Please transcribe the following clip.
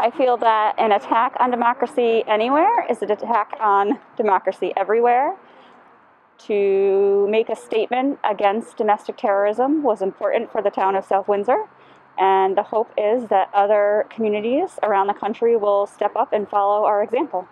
I feel that an attack on democracy anywhere is an attack on democracy everywhere. To make a statement against domestic terrorism was important for the town of South Windsor. And the hope is that other communities around the country will step up and follow our example.